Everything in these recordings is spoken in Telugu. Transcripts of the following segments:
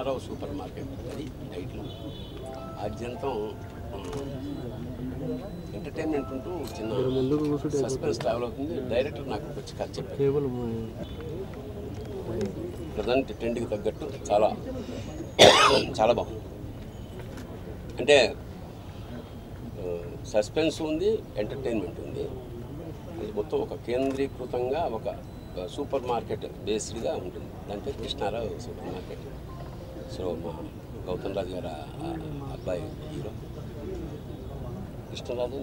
కృష్ణారావు సూపర్ మార్కెట్ అది టైటిల్. ఆద్యంతం ఎంటర్టైన్మెంట్ ఉంటూ చిన్న సస్పెన్స్ ట్రావెల్ అవుతుంది. డైరెక్టర్ నాకు వచ్చి కథ చెప్పారు ప్రజెంట్ ట్రెండ్కి తగ్గట్టు చాలా చాలా బాగుంది. అంటే సస్పెన్స్ ఉంది ఎంటర్టైన్మెంట్ ఉంది. ఇది మొత్తం ఒక కేంద్రీకృతంగా ఒక సూపర్ మార్కెట్ బేస్డ్గా ఉంటుంది. దాని పేరు కృష్ణారావు సూపర్ మార్కెట్. సో మా గౌతమ్ రాజు గారు అబ్బాయి హీరో. కృష్ణరాజు.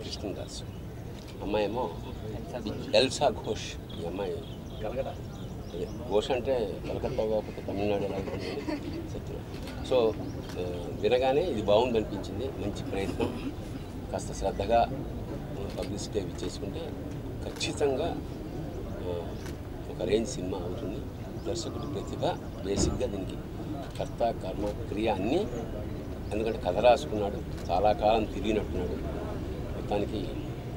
కృష్ణరాజు అమ్మాయి ఏమో ఎల్సా ఘోష్. ఈ అమ్మాయి అదే ఘోష్ అంటే కలకత్తా కాకపోతే తమిళనాడు ఎలా ఉంటుంది సో వినగానే ఇది బాగుంది అనిపించింది మంచి ప్రయత్నం. కాస్త శ్రద్ధగా పబ్లిసిటీ అవి చేసుకుంటే ఖచ్చితంగా ఒక రేంజ్ సినిమా అవుతుంది. దర్శకుడి ప్రతిభ బేసిక్గా దీనికి కర్త కర్మ క్రియ అన్నీ ఎందుకంటే కథ రాసుకున్నాడు చాలా కాలం తిరిగినట్టున్నాడు. మొత్తానికి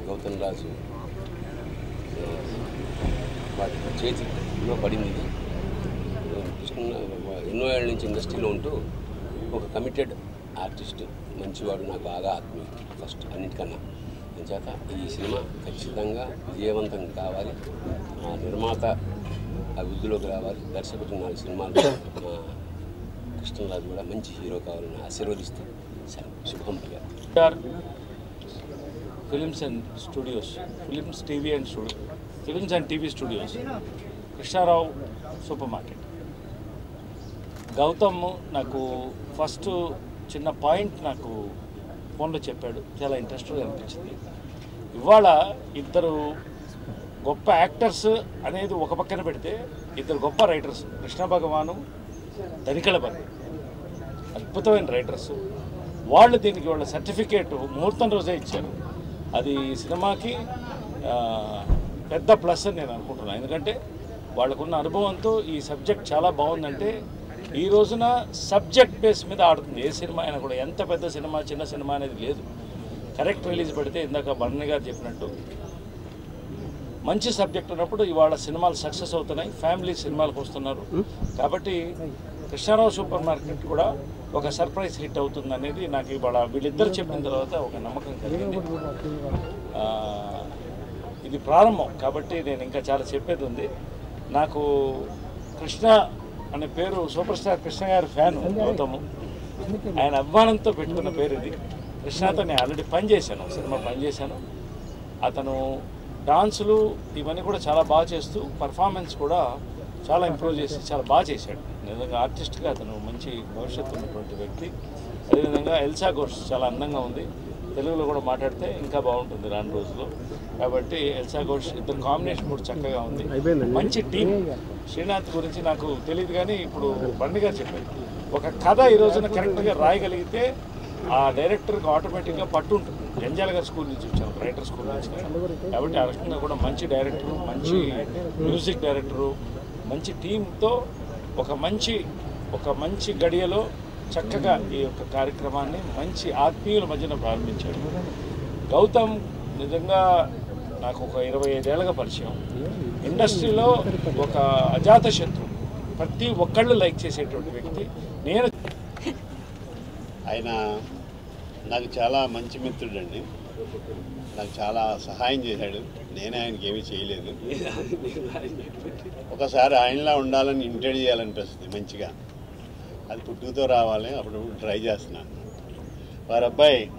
గౌతమ్ రాజు వాటి చేతిలో పడింది ఇది. కృష్ణ ఎన్నో ఏళ్ళ నుంచి ఇండస్ట్రీలో ఉంటూ ఒక కమిటెడ్ ఆర్టిస్ట్ మంచివాడు నాకు బాగా ఆత్మీయుడు ఫస్ట్ అన్నిటికన్నా. చేత ఈ సినిమా ఖచ్చితంగా విజయవంతం కావాలి. ఆ నిర్మాత అభివృద్ధిలోకి రావాలి. దర్శకుడు నాలుగు సినిమాలు మా కృష్ణరాజు కూడా మంచి హీరో కావాలని ఆశీర్వదిస్తూ Shubham Priya films and studios films TV and studio films and TV studios Krishna Rao supermarket. Gautam నాకు ఫస్ట్ చిన్న పాయింట్ నాకు ఫోన్లో చెప్పాడు. చాలా ఇంట్రెస్ట్గా అనిపించింది. ఇవాళ ఇద్దరు గొప్ప యాక్టర్స్ అనేది ఒక పక్కన పెడితే ఇద్దరు గొప్ప రైటర్స్ కృష్ణ భగవాను ధనికల భగవాన్ అద్భుతమైన రైటర్స్. వాళ్ళు దీనికి వాళ్ళ సర్టిఫికేట్ ముహూర్తం రోజే ఇచ్చారు. అది సినిమాకి పెద్ద ప్లస్ అని నేను అనుకుంటున్నాను ఎందుకంటే వాళ్ళకున్న అనుభవంతో ఈ సబ్జెక్ట్ చాలా బాగుందంటే ఈ రోజున సబ్జెక్ట్ బేస్ మీద ఆడుతుంది. ఏ సినిమా అయినా కూడా ఎంత పెద్ద సినిమా చిన్న సినిమా అనేది లేదు. కరెక్ట్ రిలీజ్ పెడితే ఇందాక బర్ణి గారు చెప్పినట్టు మంచి సబ్జెక్ట్ ఉన్నప్పుడు ఇవాళ సినిమాలు సక్సెస్ అవుతున్నాయి ఫ్యామిలీ సినిమాలకు వస్తున్నారు. కాబట్టి కృష్ణారావు సూపర్ మార్కెట్ కూడా ఒక సర్ప్రైజ్ హిట్ అవుతుంది అనేది నాకు ఇవాళ వీళ్ళిద్దరు చెప్పిన తర్వాత ఒక నమ్మకం కలిగింది. ఇది ప్రారంభం కాబట్టి నేను ఇంకా చాలా చెప్పేది ఉంది. నాకు కృష్ణ అనే పేరు సూపర్ స్టార్ కృష్ణ గారి ఫ్యాన్ గౌతము. ఆయన అభిమానంతో పెట్టుకున్న పేరు ఇది. కృష్ణతో నేను ఆల్రెడీ పనిచేశాను సినిమా పనిచేశాను. అతను డాన్సులు ఇవన్నీ కూడా చాలా బాగా చేస్తూ పర్ఫార్మెన్స్ కూడా చాలా ఇంప్రూవ్ చేసి చాలా బాగా చేశాడు. నిజంగా ఆర్టిస్ట్గా అతను మంచి భవిష్యత్తు ఉన్నటువంటి వ్యక్తి. అదేవిధంగా ఎల్సా ఘోష్ చాలా అందంగా ఉంది. తెలుగులో కూడా మాట్లాడితే ఇంకా బాగుంటుంది రాను రోజుల్లో. కాబట్టి ఎల్సా ఘోష్ ఇద్దరు కాంబినేషన్ కూడా చక్కగా ఉంది. మంచి టీం శ్రీనాథ్ గురించి నాకు తెలియదు కానీ ఇప్పుడు బండి గారు చెప్పారు. ఒక కథ ఈ రోజున కరెక్ట్గా రాయగలిగితే ఆ డైరెక్టర్కి ఆటోమేటిక్గా పట్టు ఉంటుంది. జంజాల గారి స్కూల్ నుంచి వచ్చాను రైటర్ స్కూల్ నుంచి. కాబట్టి ఆ రకంగా కూడా మంచి డైరెక్టరు మంచి మ్యూజిక్ డైరెక్టరు మంచి టీంతో ఒక మంచి ఒక మంచి గడియలో చక్కగా ఈ యొక్క కార్యక్రమాన్ని మంచి ఆత్మీయుల మధ్యన ప్రారంభించాడు. గౌతమ్ నిజంగా నాకు ఒక ఇరవై ఐదేళ్ళగా పరిచయం. ఇండస్ట్రీలో ఒక అజాత శత్రువు. ప్రతి ఒక్కళ్ళు లైక్ చేసేటువంటి వ్యక్తి. నేను ఆయన నాకు చాలా మంచి మిత్రుడండి. నాకు చాలా సహాయం చేశాడు. నేనే ఆయనకి ఏమీ చేయలేదు. ఒకసారి ఆయనలా ఉండాలని ఇంటర్వ్యూ చేయాలనిపిస్తుంది మంచిగా. అది పుట్టుకతో రావాలి అప్పుడు ట్రై చేస్తున్నాను. వారి అబ్బాయి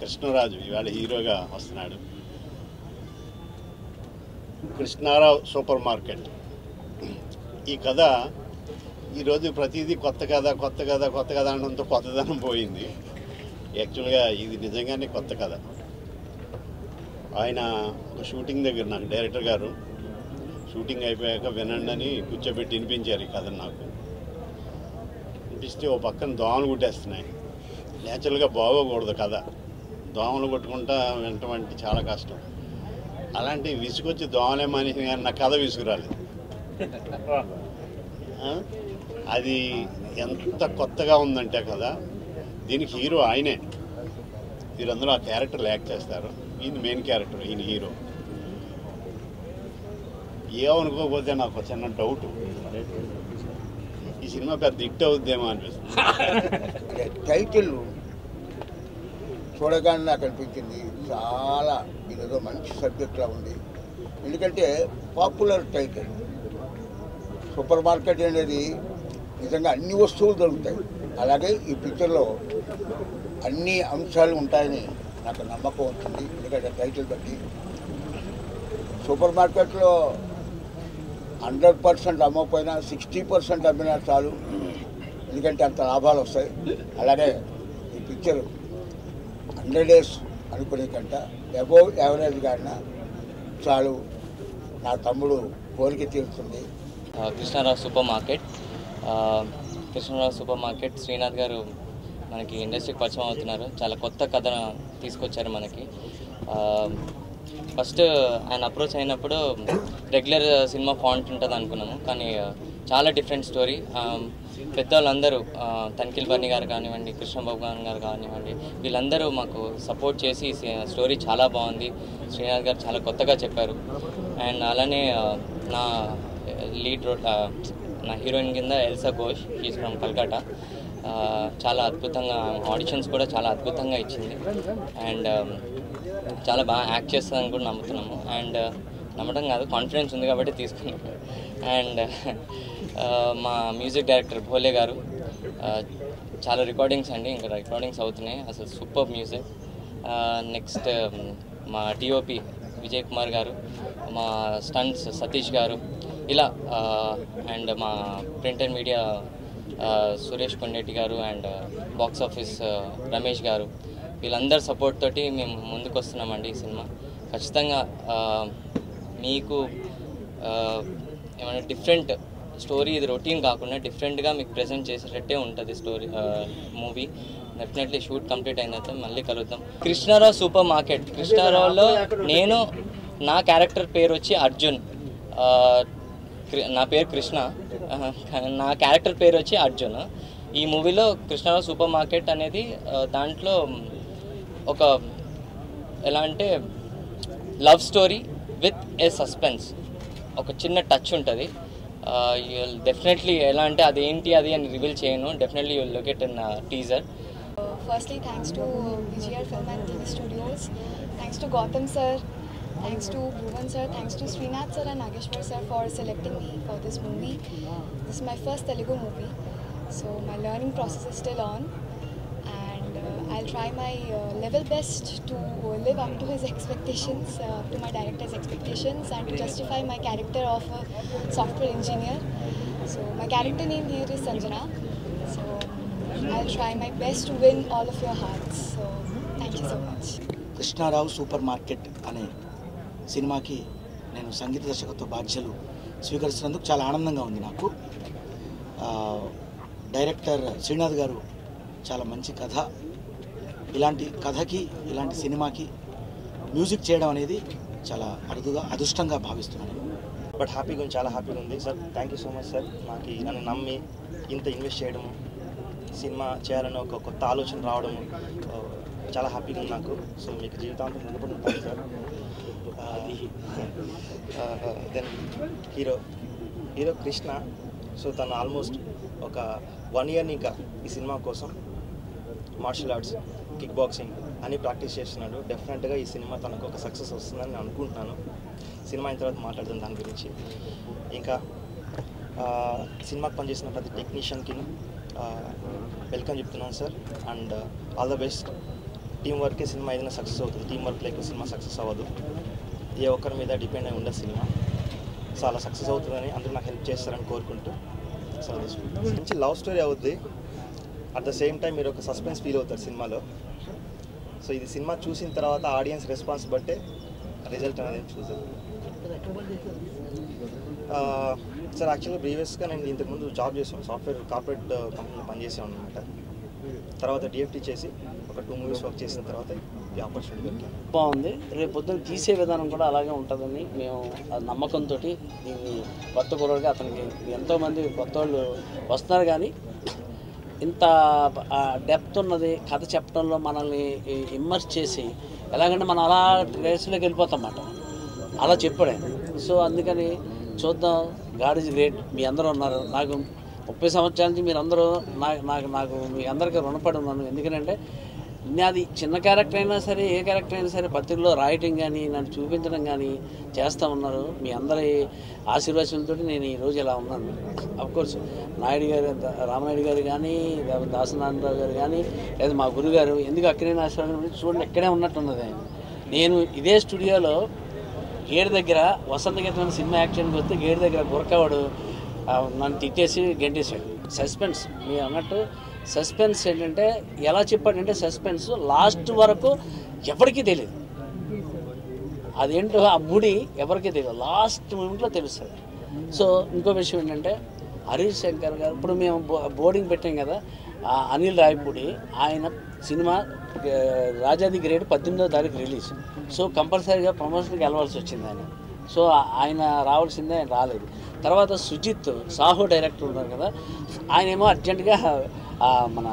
కృష్ణరాజు ఇవాళ హీరోగా వస్తున్నాడు. Krishna Rao super market. ఈ కథ ఈరోజు ప్రతిదీ కొత్త కథ కొత్త కథ కొత్త కథ అనడంతో కొత్తదనం పోయింది. యాక్చువల్గా ఇది నిజంగానే కొత్త కథ. ఆయన ఒక షూటింగ్ దగ్గర నాకు డైరెక్టర్ గారు షూటింగ్ అయిపోయాక వినండి అని కూర్చోబెట్టి వినిపించారు ఈ కథ నాకు. వినిపిస్తే ఓ పక్కన దోమలు కుట్టేస్తున్నాయి. నేచురల్గా బాగోకూడదు కథ. దోమలు కొట్టుకుంటా వినటం అంటే చాలా కష్టం. అలాంటి విసుగొచ్చి దోమలే మనిషి కానీ నా కథ విసుగురాలేదు. అది ఎంత కొత్తగా ఉందంటే కదా దీనికి హీరో ఆయనే. వీరందరూ ఆ క్యారెక్టర్లు యాక్ట్ చేస్తారు. ఈయన మెయిన్ క్యారెక్టర్ ఈయన హీరో. ఏమనుకోకపోతే నాకు ఒక చిన్న డౌట్ ఈ సినిమా పెద్ద హిట్ అవుద్దేమో అనిపిస్తుంది. టైటిల్ చూడగానే నాకు అనిపించింది చాలా ఇదేదో మంచి సబ్జెక్ట్లా ఉంది. ఎందుకంటే పాపులర్ టైటిల్ సూపర్ మార్కెట్ అనేది నిజంగా అన్ని వస్తువులు దొరుకుతాయి. అలాగే ఈ పిక్చర్లో అన్ని అంశాలు ఉంటాయని నాకు నమ్మకం ఉంటుంది ఎందుకంటే టైటిల్ బట్టి. సూపర్ మార్కెట్లో హండ్రెడ్ పర్సెంట్ అమ్మకపోయినా సిక్స్టీ పర్సెంట్ అమ్మినా చాలు. ఎందుకంటే అంత లాభాలు వస్తాయి. అలాగే ఈ పిక్చర్ హండ్రెడ్ డేస్ అనుకునే కంట అబోవ్ యావరేజ్ కాడిన చాలు. నా తమ్ముడు కోరిక తీరుతుంది. Krishnarao super market. Krishna Rao super market Srinath గారు మనకి ఇండస్ట్రీకి పరిచయం అవుతున్నారు. చాలా కొత్త కథ తీసుకొచ్చారు మనకి. ఫస్ట్ ఆయన అప్రోచ్ అయినప్పుడు రెగ్యులర్ సినిమా ఫాంట్ ఉంటుంది అనుకున్నాము. కానీ చాలా డిఫరెంట్ స్టోరీ. పెద్దవాళ్ళందరూ ఆ, తనిఖీల్ బర్ని గారు కానివ్వండి కృష్ణబాబు గారు కానివ్వండి వీళ్ళందరూ మాకు సపోర్ట్ చేసి స్టోరీ చాలా బాగుంది. శ్రీనాథ్ గారు చాలా కొత్తగా చెప్పారు. అండ్ అలానే నా లీడ్ రోల్ నా హీరోయిన్ కింద Elsa Ghosh. She's from Calcutta చాలా అద్భుతంగా ఆడిషన్స్ కూడా చాలా అద్భుతంగా ఇచ్చింది. అండ్ um, చాలా బాగా యాక్ట్ చేస్తుందని కూడా నమ్ముతున్నాము. అండ్ నమ్మడం కాదు కాన్ఫిడెన్స్ ఉంది కాబట్టి తీసుకున్నాము. అండ్ మా మ్యూజిక్ డైరెక్టర్ భోలే గారు చాలా రికార్డింగ్స్ అండి. ఇంకా రికార్డింగ్స్ అవుతున్నాయి. అసలు సూపర్ మ్యూజిక్ నెక్స్ట్ మా డిఓపి విజయ్ కుమార్ గారు మా స్టంట్స్ సతీష్ గారు ఇలా అండ్ మా print and media Suresh Kondetti garu and box office Ramesh గారు వీళ్ళందరి సపోర్ట్ తోటి మేము ముందుకు వస్తున్నామండి ఈ సినిమా. ఖచ్చితంగా మీకు ఏమైనా డిఫరెంట్ స్టోరీ ఇది రొటీన్ కాకుండా డిఫరెంట్గా మీకు ప్రజెంట్ చేసేటట్టే ఉంటుంది story movie definitely shoot complete అయిన తర్వాత మళ్ళీ కలుద్దాం. Krishnarao super market. కృష్ణారావులో నేను నా క్యారెక్టర్ పేరు వచ్చి అర్జున్. నా పేరు కృష్ణ. నా క్యారెక్టర్ పేరు వచ్చి అర్జున్. ఈ మూవీలో కృష్ణారావు సూపర్ మార్కెట్ అనేది దాంట్లో ఒక ఎలా అంటే love story with a suspense. ఒక చిన్న టచ్ ఉంటుంది. డెఫినెట్లీ ఎలా అంటే అదేంటి అది అని రివీల్ చేయను. Definitely you'll locate in teaser. Firstly thanks to విజయర్ film and TV studios thanks to Gautam sir. Thanks to Bhuvan sir. Thanks to Srinath sir and Nageshwar sir for selecting me for this movie. This is my first Telugu movie, so my learning process is still on. And uh, I'll try my uh, level best to live up to his expectations, uh, to my director's expectations, and to justify my character of a software engineer. So my character name here is Sanjana. So I'll try my best to win all of your hearts. So thank you so much. Krishna Rao supermarket అనే సినిమాకి నేను సంగీత దర్శకత్వ బాధ్యతలు స్వీకరిస్తున్నందుకు చాలా ఆనందంగా ఉంది నాకు. డైరెక్టర్ శ్రీనాథ్ గారు చాలా మంచి కథ. ఇలాంటి కథకి ఇలాంటి సినిమాకి మ్యూజిక్ చేయడం అనేది చాలా అరుదుగా అదృష్టంగా భావిస్తున్నాను. బట్ హ్యాపీగా చాలా హ్యాపీగా ఉంది. Sir thank you so much sir. నాకు నన్ను నమ్మి ఇంత ఇన్వెస్ట్ చేయడము సినిమా చేయాలని ఒక కొత్త ఆలోచన రావడము చాలా హ్యాపీగా ఉంది నాకు. సో మీకు జీవితాంతం రుణపడి sir. Then hero hero Krishna so తను ఆల్మోస్ట్ ఒక వన్ ఇయర్ ఇంకా ఈ సినిమా కోసం మార్షల్ ఆర్ట్స్ కిక్ బాక్సింగ్ అని ప్రాక్టీస్ చేస్తున్నాడు. డెఫినెట్గా ఈ సినిమా తనకు ఒక సక్సెస్ వస్తుందని నేను అనుకుంటున్నాను. సినిమా అయిన తర్వాత మాట్లాడదాం దాని గురించి. ఇంకా సినిమాకి పనిచేసిన ప్రతి టెక్నీషియన్కి వెల్కమ్ చెప్తున్నాను sir and all the best team వర్కే సినిమా ఏదైనా సక్సెస్ అవుతుంది. టీం వర్క్ లేకపోతే సినిమా సక్సెస్ అవ్వదు. ఏ ఒక్కరి మీద డిపెండ్ అయి ఉండదు సినిమా. చాలా సక్సెస్ అవుతుందని అందరూ నాకు హెల్ప్ చేస్తారని కోరుకుంటూ సో మంచి లవ్ స్టోరీ అవుద్ది. అట్ ద సేమ్ టైం మీరు ఒక సస్పెన్స్ ఫీల్ అవుతారు సినిమాలో. సో ఇది సినిమా చూసిన తర్వాత ఆడియన్స్ రెస్పాన్స్ బట్టే రిజల్ట్ అనేది చూసాను సార్ యాక్చువల్గా ప్రీవియస్గా నేను ఇంతకుముందు జాబ్ చేసాను సాఫ్ట్వేర్ కార్పొరేట్ కంపెనీలో uh, పనిచేసాను అనమాట తర్వాత డిఎఫ్టీ చేసి ఒక టూ మూవీస్ వర్క్ చేసిన తర్వాత ఆపర్చునిటీ బాగుంది. రేపు పొద్దున్న తీసే విధానం కూడా అలాగే ఉంటుందని మేము నమ్మకంతో దీన్ని కొత్త కుర్రోడిగా అతనికి ఎంతోమంది కొత్త వాళ్ళు వస్తున్నారు కానీ ఇంత డెప్త్ ఉన్నది కథ చెప్పడంలో మనల్ని ఇమ్మర్స్ చేసి ఎలాగంటే మనం అలా రేసులోకి వెళ్ళిపోతాం అన్నమాట అలా చెప్పాడు. సో అందుకని చూద్దాం. God is great. మీ అందరూ ఉన్నారు. నాకు ముప్పై సంవత్సరాల నుంచి మీరు అందరూ నాకు నాకు నాకు మీ అందరికీ రుణపడి ఉన్నాను. ఎందుకంటే అది చిన్న క్యారెక్టర్ అయినా సరే ఏ క్యారెక్టర్ అయినా సరే పత్రికలో రాయటం కానీ నన్ను చూపించడం కానీ చేస్తూ ఉన్నారు. మీ అందరి ఆశీర్వచనంతో నేను ఈరోజు ఇలా ఉన్నాను. అఫ్కోర్స్ నాయుడు గారు రామనాయుడు గారు కానీ లేదా దాసనారాయణరావు గారు కానీ లేదా మా గురుగారు ఎందుకు అక్కడే ఆశీర్వాదం చూడండి ఎక్కడే ఉన్నట్టున్నది ఆయన. నేను ఇదే స్టూడియోలో గేట్ దగ్గర వసంత గీతం సినిమా యాక్షన్కి వస్తే గేట్ దగ్గర గురకవాడు నన్ను తిట్టేసి గెంటేశాడు. సస్పెన్స్ మీరు అన్నట్టు సస్పెన్స్ ఏంటంటే ఎలా చెప్పాడంటే సస్పెన్స్ లాస్ట్ వరకు ఎవరికీ తెలియదు అదేంటో ఆ ముడి ఎవరికీ తెలియదు లాస్ట్ మూమెంట్లో తెలుస్తుంది. సో ఇంకో విషయం ఏంటంటే హరీష్ శంకర్ గారు ఇప్పుడు మేము బోర్డింగ్ పెట్టాం కదా ఆ అనిల్ రాయపూడి ఆయన సినిమా రాజాది గ్రేడ్ పద్దెనిమిదో తారీఖు రిలీజ్. సో కంపల్సరీగా ప్రమోషన్కి వెళ్ళవలసి వచ్చింది ఆయన. సో ఆయన రావాల్సిందే ఆయన రాలేదు. తర్వాత సుజిత్ సాహో డైరెక్టర్ ఉన్నారు కదా ఆయన ఏమో అర్జెంటుగా మన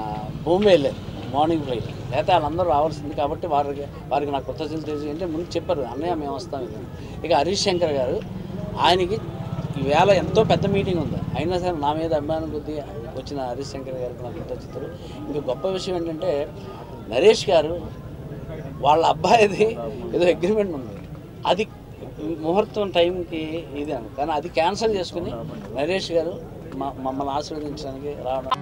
భూమి వెళ్ళారు మార్నింగ్ ఫ్లైట్ లేకపోతే వాళ్ళందరూ రావాల్సింది కాబట్టి వారికి వారికి నాకు కొత్త తెలిసి అంటే ముందు చెప్పారు అన్నయ్య మేము వస్తాం ఇక. హరీష్ శంకర్ గారు ఆయనకి ఈవేళ ఎంతో పెద్ద మీటింగ్ ఉంది. అయినా సరే నా మీద అభిమానం కొద్దీ వచ్చిన హరీష్ శంకర్ గారికి నాకు కృతజ్ఞతలు. ఇంకా గొప్ప విషయం ఏంటంటే నరేష్ గారు వాళ్ళ అబ్బాయిది ఏదో అగ్రిమెంట్ ఉంది. అది ముహూర్తం టైంకి ఇది అని కానీ అది క్యాన్సిల్ చేసుకుని నరేష్ గారు మమ్మల్ని ఆశీర్వదించడానికి రావడం